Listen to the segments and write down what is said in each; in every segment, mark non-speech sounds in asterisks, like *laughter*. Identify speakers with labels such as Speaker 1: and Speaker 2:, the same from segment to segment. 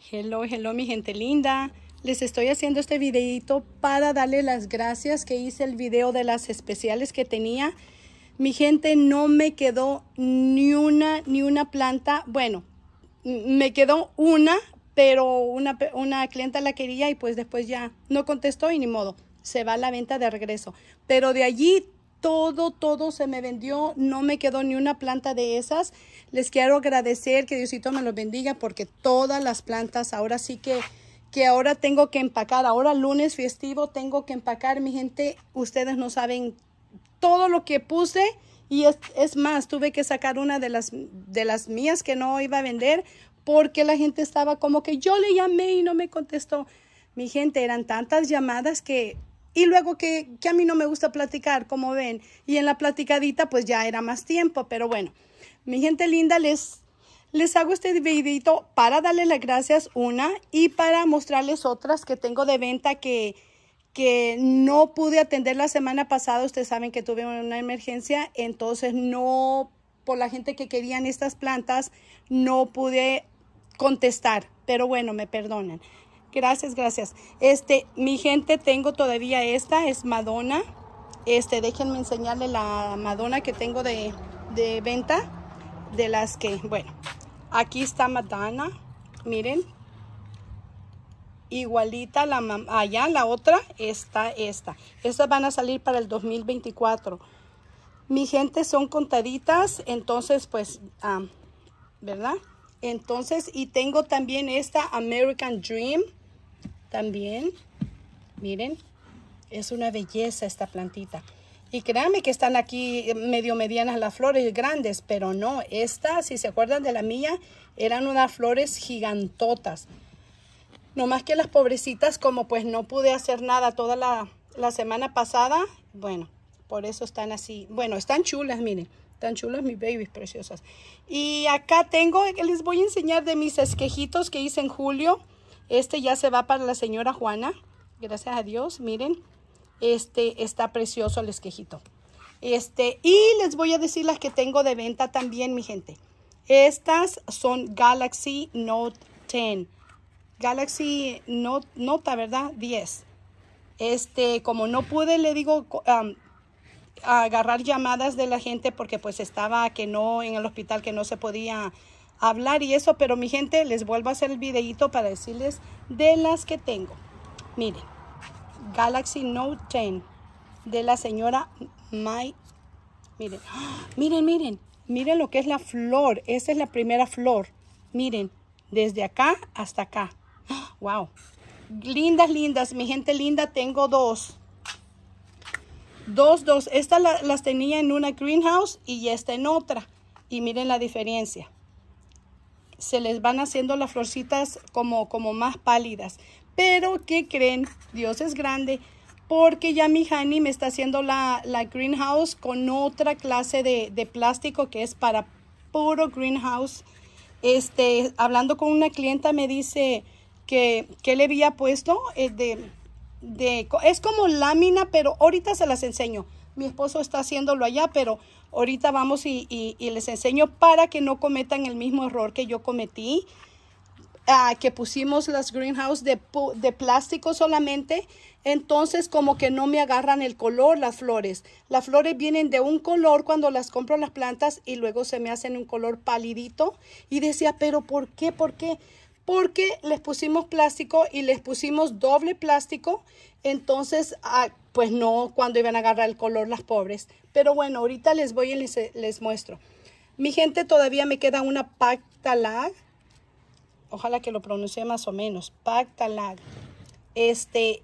Speaker 1: Hello, hello mi gente linda. Les estoy haciendo este videito para darle las gracias que hice el video de las especiales que tenía. Mi gente no me quedó ni una, ni una planta. Bueno, me quedó una, pero una, una clienta la quería y pues después ya no contestó y ni modo. Se va a la venta de regreso. Pero de allí todo, todo se me vendió, no me quedó ni una planta de esas. Les quiero agradecer que Diosito me los bendiga porque todas las plantas ahora sí que que ahora tengo que empacar, ahora lunes festivo tengo que empacar, mi gente, ustedes no saben todo lo que puse y es, es, más, tuve que sacar una de las, de las mías que no iba a vender porque la gente estaba como que yo le llamé y no me contestó. Mi gente, eran tantas llamadas que y luego que, que, a mí no me gusta platicar, como ven, y en la platicadita pues ya era más tiempo, pero bueno, mi gente linda, les, les hago este videito para darles las gracias una y para mostrarles otras que tengo de venta que, que no pude atender la semana pasada. Ustedes saben que tuve una emergencia, entonces no, por la gente que querían estas plantas, no pude contestar, pero bueno, me perdonen. Gracias, gracias. Este, mi gente, tengo todavía esta, es Madonna. Este, déjenme enseñarle la Madonna que tengo de, de venta. De las que, bueno, aquí está Madonna. Miren. Igualita la allá, la otra está esta. Estas van a salir para el 2024. Mi gente son contaditas, entonces pues, um, ¿verdad? Entonces, y tengo también esta American Dream también. Miren, es una belleza esta plantita. Y créanme que están aquí medio medianas las flores grandes, pero no, esta, si se acuerdan de la mía, eran unas flores gigantotas. No más que las pobrecitas, como pues no pude hacer nada toda la, la semana pasada, bueno, por eso están así. Bueno, están chulas, miren, están chulas mis babies preciosas. Y acá tengo, les voy a enseñar de mis esquejitos que hice en julio. Este ya se va para la señora Juana. Gracias a Dios. Miren, este está precioso el esquejito. Este, y les voy a decir las que tengo de venta también, mi gente. Estas son Galaxy Note 10. Galaxy Note, Nota, ¿verdad? 10. Este, como no pude, le digo, agarrar llamadas de la gente porque pues estaba que no en el hospital, que no se podía hablar y eso, pero mi gente, les vuelvo a hacer el videito para decirles de las que tengo. Miren, Galaxy Note 10 de la señora Mai. Miren, miren, miren, miren lo que es la flor. Esta es la primera flor. Miren, desde acá hasta acá. *gasps* Wow. Lindas, lindas. Mi gente linda, tengo dos. Dos, dos. Estas la, las tenía en una greenhouse y esta en otra. Y miren la diferencia se les van haciendo las florcitas como, como más pálidas. Pero, ¿qué creen? Dios es grande porque ya mi Hani me está haciendo la, la greenhouse con otra clase de, de, plástico que es para puro greenhouse. Este, hablando con una clienta me dice que, que le había puesto eh, de, de, es como lámina, pero ahorita se las enseño. Mi esposo está haciéndolo allá, pero Ahorita vamos y, les enseño para que no cometan el mismo error que yo cometí. Ah, que pusimos las greenhouse de, de plástico solamente, entonces como que no me agarran el color las flores. Las flores vienen de un color cuando las compro las plantas y luego se me hacen un color palidito. Y decía, pero ¿por qué? ¿Por qué? Porque les pusimos plástico y les pusimos doble plástico, entonces ah, pues no cuando iban a agarrar el color las pobres. Pero bueno, ahorita les voy y les, les muestro. Mi gente, todavía me queda una Pactalag. Ojalá que lo pronuncie más o menos. Pactalag. Este,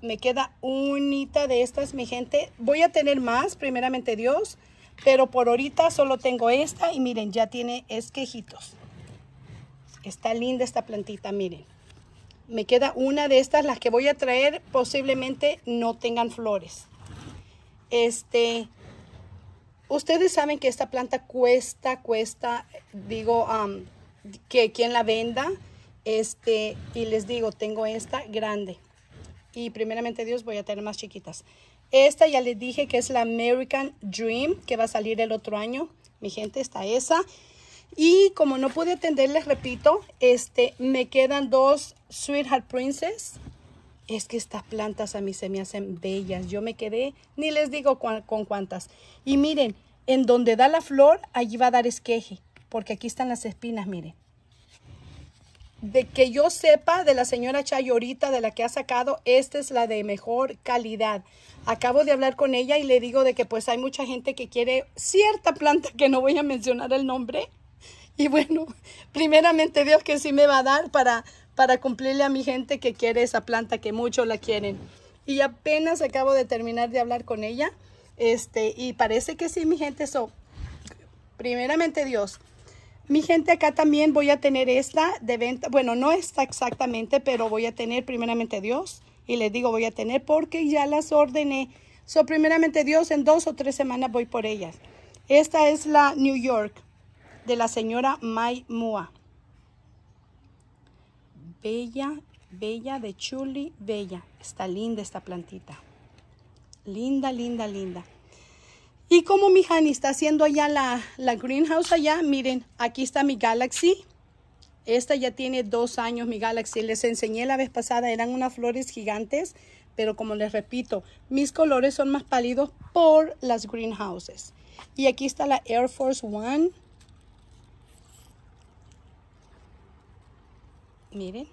Speaker 1: me queda unita de estas, mi gente. Voy a tener más, primeramente Dios. Pero por ahorita solo tengo esta y miren, ya tiene esquejitos. Está linda esta plantita, miren me queda una de estas, las que voy a traer posiblemente no tengan flores. Este, ustedes saben que esta planta cuesta, cuesta, digo, um, que quien la venda, este, y les digo, tengo esta grande. Y primeramente Dios voy a tener más chiquitas. Esta ya les dije que es la American Dream, que va a salir el otro año. Mi gente, está esa. Y como no pude atenderles, repito, este, me quedan dos Sweetheart Princess. Es que estas plantas a mí se me hacen bellas. Yo me quedé, ni les digo con cuántas. Y miren, en donde da la flor, allí va a dar esqueje. Porque aquí están las espinas, miren de que yo sepa de la señora Chayorita, de la que ha sacado, esta es la de mejor calidad. Acabo de hablar con ella y le digo de que pues hay mucha gente que quiere cierta planta que no voy a mencionar el nombre. *laughs* Y bueno, primeramente Dios que sí me va a dar para, para cumplirle a mi gente que quiere esa planta, que muchos la quieren. Y apenas acabo de terminar de hablar con ella. Este, y parece que sí, mi gente, eso. Primeramente Dios, mi gente, acá también voy a tener esta de venta. Bueno, no está exactamente, pero voy a tener primeramente Dios. Y les digo voy a tener porque ya las ordené. So, primeramente Dios, en dos o tres semanas voy por ellas. Esta es la New York de la señora Mai Mua. Bella, bella de chuli, bella. Está linda esta plantita. Linda, linda, linda. Y como mi Hani está haciendo allá la, la greenhouse allá, miren, aquí está mi Galaxy. Esta ya tiene dos años, mi Galaxy. Les enseñé la vez pasada, eran unas flores gigantes, pero como les repito, mis colores son más pálidos por las greenhouses. Y aquí está la Air Force One. Miren,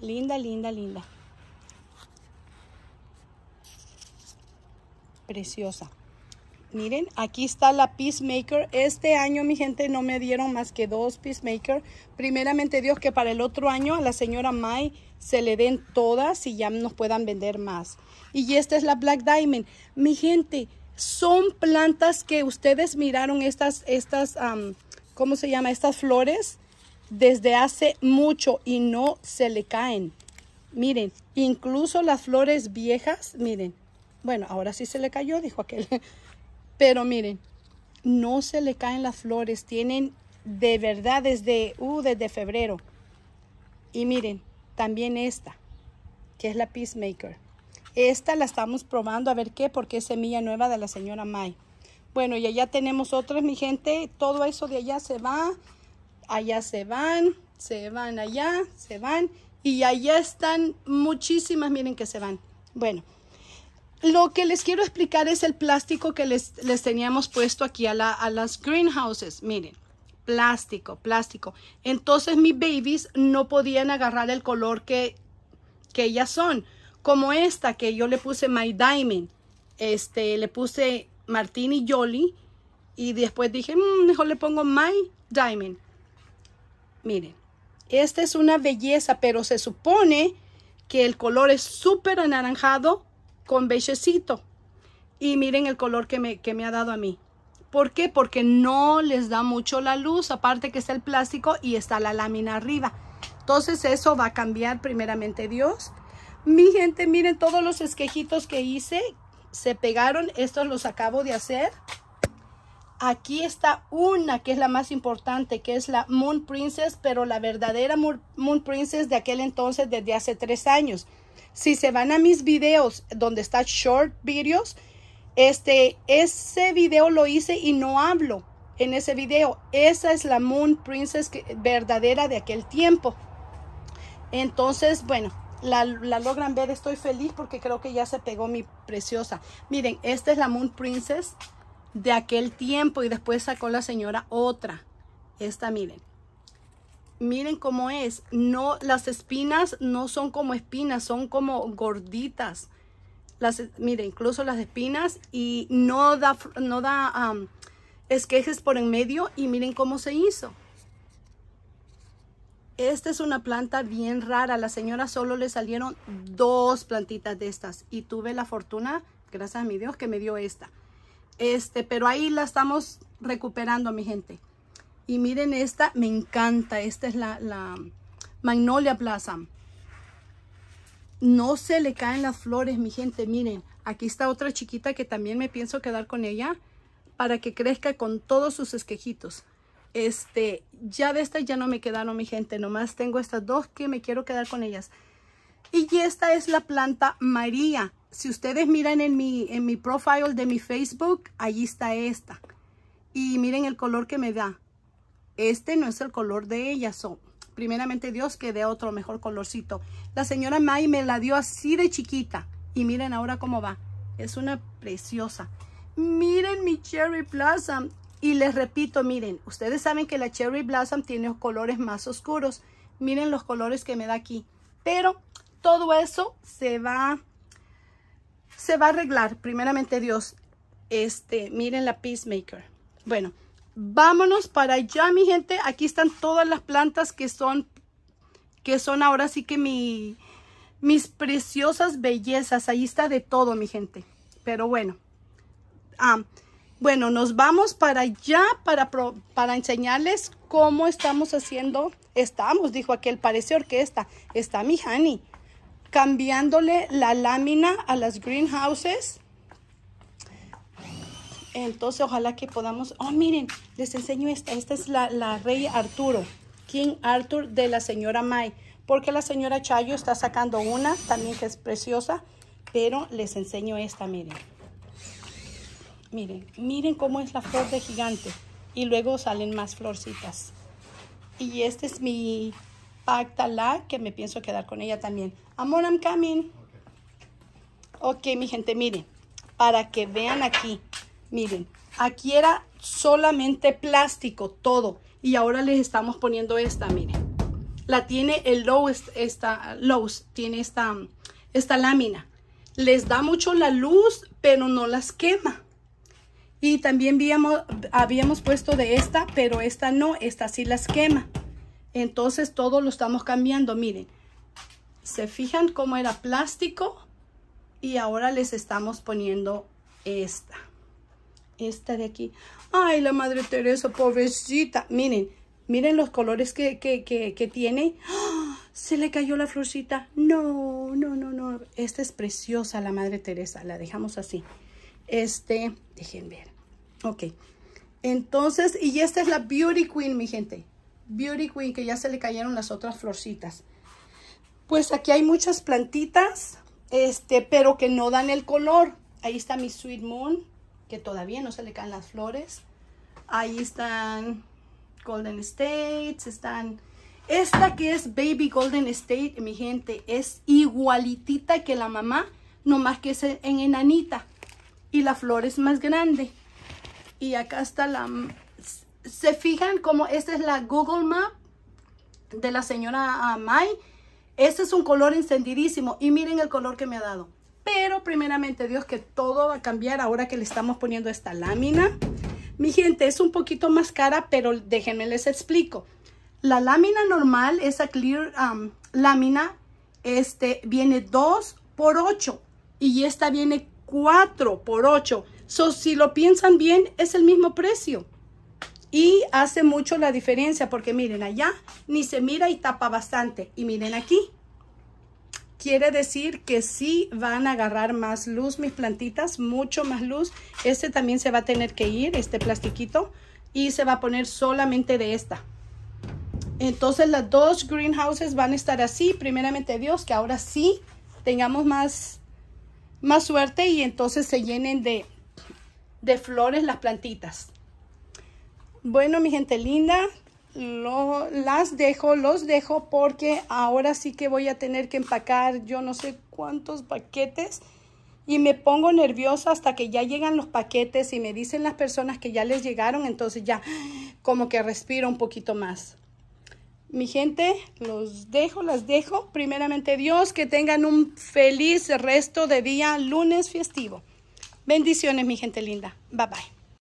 Speaker 1: linda, linda, linda. Preciosa. Miren, aquí está la Peacemaker. Este año, mi gente, no me dieron más que dos Peacemaker. Primeramente, Dios, que para el otro año a la señora Mai se le den todas y ya nos puedan vender más. Y esta es la Black Diamond. Mi gente, son plantas que ustedes miraron estas, estas, ¿cómo se llama? Estas flores desde hace mucho y no se le caen. Miren, incluso las flores viejas, miren. Bueno, ahora sí se le cayó, dijo aquel. *laughs* Pero miren, no se le caen las flores. Tienen de verdad desde, uh, desde febrero. Y miren, también esta, que es la Peacemaker. Esta la estamos probando a ver qué, porque es semilla nueva de la señora May. Bueno, y allá tenemos otras, mi gente. Todo eso de allá se va. Allá se van, se van allá, se van. Y allá están muchísimas, miren que se van. Bueno, lo que les quiero explicar es el plástico que les, teníamos puesto aquí a, las greenhouses. Miren, plástico, plástico. Entonces mis babies no podían agarrar el color que, que ellas son. Como esta que yo le puse My Diamond. Este, le puse Martini Jolly. Y después dije, mm, mejor le pongo My Diamond. Miren, esta es una belleza, pero se supone que el color es súper anaranjado con bechecito. Y miren el color que me, que me ha dado a mí. ¿Por qué? Porque no les da mucho la luz, aparte que está el plástico y está la lámina arriba. Entonces eso va a cambiar primeramente Dios. Mi gente, miren todos los esquejitos que hice, se pegaron. Estos los acabo de hacer. Aquí está una que es la más importante, que es la Moon Princess, pero la verdadera Moon Princess de aquel entonces, desde hace tres años. Si se van a mis videos donde está short videos, este, ese video lo hice y no hablo en ese video. Esa es la Moon Princess verdadera de aquel tiempo. Entonces, bueno, la, la, logran ver. Estoy feliz porque creo que ya se pegó mi preciosa. Miren, esta es la Moon Princess de aquel tiempo y después sacó la señora otra. Esta, miren miren cómo es. No, las espinas no son como espinas, son como gorditas. Las, miren, incluso las espinas y no da, no da esquejes por en medio y miren cómo se hizo. Esta es una planta bien rara. A la señora solo le salieron dos plantitas de estas y tuve la fortuna, gracias a mi Dios, que me dio esta. Este, pero ahí la estamos recuperando, mi gente. Y miren esta, me encanta. Esta es la, Magnolia Blossom. No se le caen las flores, mi gente. Miren, aquí está otra chiquita que también me pienso quedar con ella para que crezca con todos sus esquejitos. Este, ya de estas ya no me quedaron, mi gente. Nomás tengo estas dos que me quiero quedar con ellas. Y esta es la planta María. Si ustedes miran en mi, en mi profile de mi Facebook, allí está esta. Y miren el color que me da este no es el color de ella. So, primeramente Dios que dé otro mejor colorcito. La señora May me la dio así de chiquita. Y miren ahora cómo va. Es una preciosa. Miren mi Cherry Blossom. Y les repito, miren, ustedes saben que la Cherry Blossom tiene colores más oscuros. Miren los colores que me da aquí. Pero todo eso se va, se va a arreglar. Primeramente Dios. Este, miren la Peacemaker. Bueno, vámonos para allá, mi gente. Aquí están todas las plantas que son, que son ahora sí que mi, mis preciosas bellezas. Ahí está de todo, mi gente. Pero bueno. Ah, bueno, nos vamos para allá para, para enseñarles cómo estamos haciendo. Estamos, dijo aquel, parece orquesta. Está mi honey. Cambiándole la lámina a las greenhouses. Entonces, ojalá que podamos... Oh, miren, les enseño esta. Esta es la, la rey Arturo. King Arthur de la señora May. Porque la señora Chayo está sacando una también que es preciosa. Pero les enseño esta, miren. Miren, miren cómo es la flor de gigante. Y luego salen más florcitas. Y este es mi Pactala, que me pienso quedar con ella también. Amor, I'm coming. Ok, mi gente, miren. Para que vean aquí. Miren, aquí era solamente plástico, todo. Y ahora les estamos poniendo esta, miren. La tiene el Lowe's, esta, Lowe's, tiene esta, esta lámina. Les da mucho la luz, pero no las quema. Y también habíamos, habíamos puesto de esta, pero esta no, esta sí las quema. Entonces todo lo estamos cambiando, miren. ¿Se fijan cómo era plástico? Y ahora les estamos poniendo esta. Esta de aquí. Ay, la Madre Teresa, pobrecita. Miren, miren los colores que, que, tiene. ¡Ah! Se le cayó la florcita. No, no, no, no. Esta es preciosa, la Madre Teresa. La dejamos así. Este, dejen ver. Ok. Entonces, y esta es la Beauty Queen, mi gente. Beauty Queen, que ya se le cayeron las otras florcitas. Pues aquí hay muchas plantitas, este, pero que no dan el color. Ahí está mi Sweet Moon, que todavía no se le caen las flores. Ahí están Golden States, están... Esta que es Baby Golden State, mi gente, es igualitita que la mamá, nomás que es en enanita y la flor es más grande. Y acá está la... ¿Se fijan como esta es la Google Map de la señora May? Este es un color encendidísimo y miren el color que me ha dado. Pero primeramente Dios que todo va a cambiar ahora que le estamos poniendo esta lámina. Mi gente, es un poquito más cara, pero déjenme les explico. La lámina normal, esa clear lámina, este viene 2 por 8 y esta viene 4 por 8. So, si lo piensan bien, es el mismo precio. Y hace mucho la diferencia porque miren allá, ni se mira y tapa bastante. Y miren aquí. Quiere decir que sí van a agarrar más luz mis plantitas, mucho más luz. Este también se va a tener que ir, este plastiquito. Y se va a poner solamente de esta. Entonces las dos greenhouses van a estar así. Primeramente Dios, que ahora sí tengamos más más suerte y entonces se llenen de, de flores las plantitas. Bueno, mi gente linda, las dejo, los dejo porque ahora sí que voy a tener que empacar yo no sé cuántos paquetes y me pongo nerviosa hasta que ya llegan los paquetes y me dicen las personas que ya les llegaron, entonces ya como que respiro un poquito más. Mi gente, los dejo, las dejo. Primeramente Dios, que tengan un feliz resto de día lunes festivo. Bendiciones, mi gente linda. Bye bye.